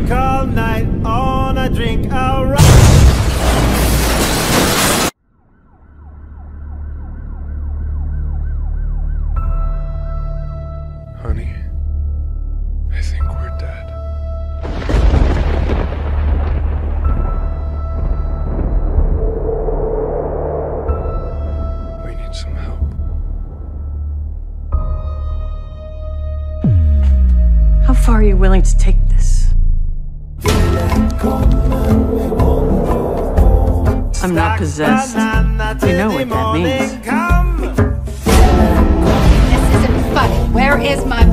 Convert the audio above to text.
work all night, drink, I'll Honey, I think we're dead. We need some help. How far are you willing to take this? I'm not possessed. You know what that means. This isn't funny. Where is my?